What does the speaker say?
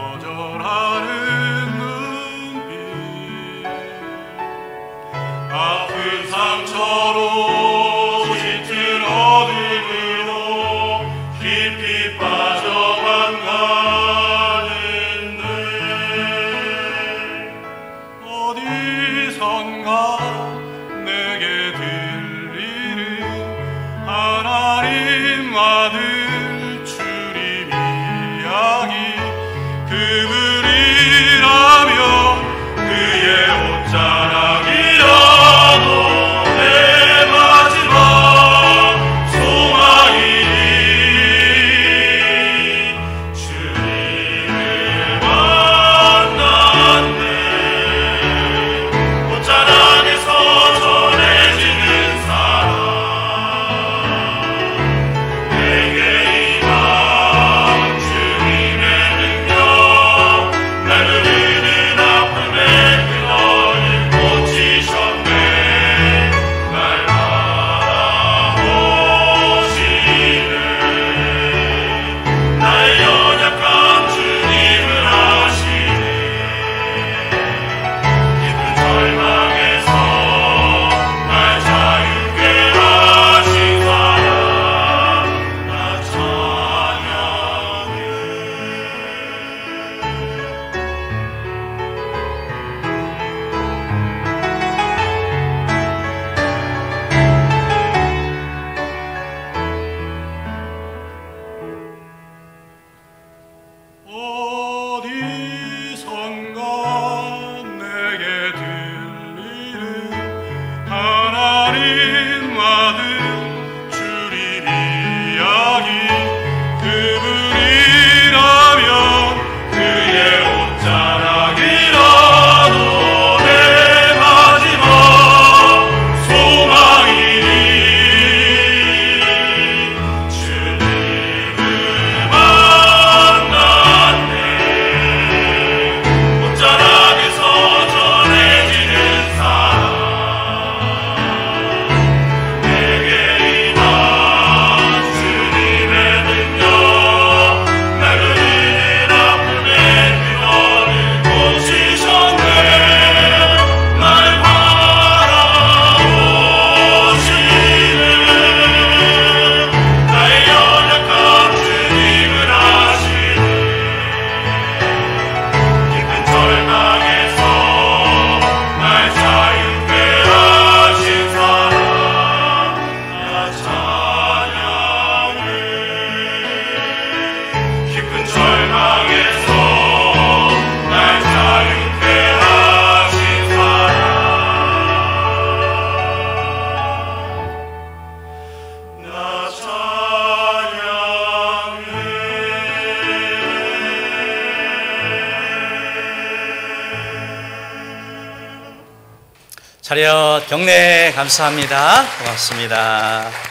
거절하는 눈빛. 아픈 상처로 Maria. 차렷 경례 감사합니다. 고맙습니다.